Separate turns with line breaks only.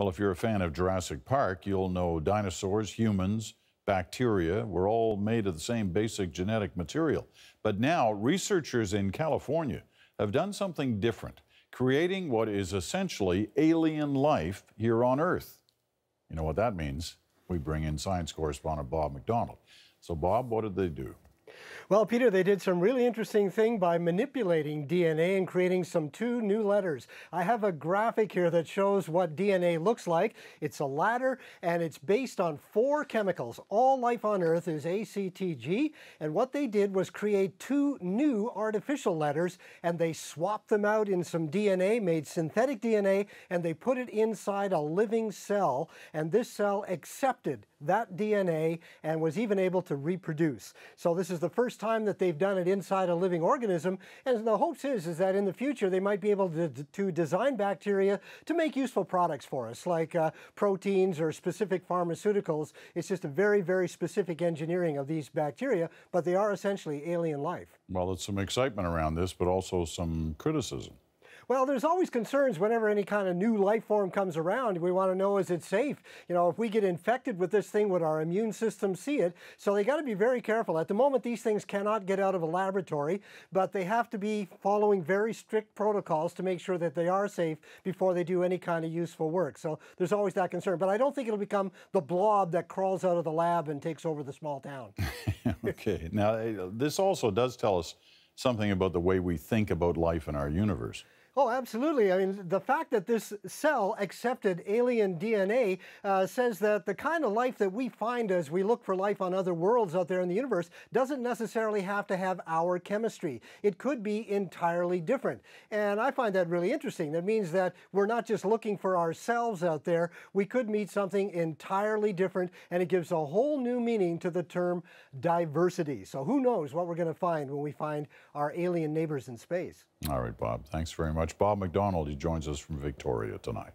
Well, if you're a fan of Jurassic Park, you'll know dinosaurs, humans, bacteria were all made of the same basic genetic material. But now, researchers in California have done something different, creating what is essentially alien life here on Earth. You know what that means? We bring in science correspondent Bob McDonald. So, Bob, what did they do?
Well, Peter, they did some really interesting thing by manipulating DNA and creating some two new letters. I have a graphic here that shows what DNA looks like. It's a ladder and it's based on four chemicals. All life on Earth is ACTG. And what they did was create two new artificial letters and they swapped them out in some DNA, made synthetic DNA, and they put it inside a living cell. And this cell accepted that DNA and was even able to reproduce. So this is the first time that they've done it inside a living organism. And the hopes is, is that in the future they might be able to, to design bacteria to make useful products for us, like uh, proteins or specific pharmaceuticals. It's just a very, very specific engineering of these bacteria, but they are essentially alien life.
Well, there's some excitement around this, but also some criticism.
Well, there's always concerns whenever any kind of new life form comes around. We want to know is it safe? You know, if we get infected with this thing, would our immune system see it? So they got to be very careful. At the moment, these things cannot get out of a laboratory, but they have to be following very strict protocols to make sure that they are safe before they do any kind of useful work. So there's always that concern. But I don't think it'll become the blob that crawls out of the lab and takes over the small town.
okay. Now, eh, this also does tell us something about the way we think about life in our universe.
Oh, absolutely. I mean, the fact that this cell accepted alien DNA uh, says that the kind of life that we find as we look for life on other worlds out there in the universe doesn't necessarily have to have our chemistry. It could be entirely different. And I find that really interesting. That means that we're not just looking for ourselves out there, we could meet something entirely different, and it gives a whole new meaning to the term diversity. So who knows what we're going to find when we find our alien neighbors in space.
All right, Bob. Thanks very much much. Bob McDonald, he joins us from Victoria tonight.